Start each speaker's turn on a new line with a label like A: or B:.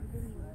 A: really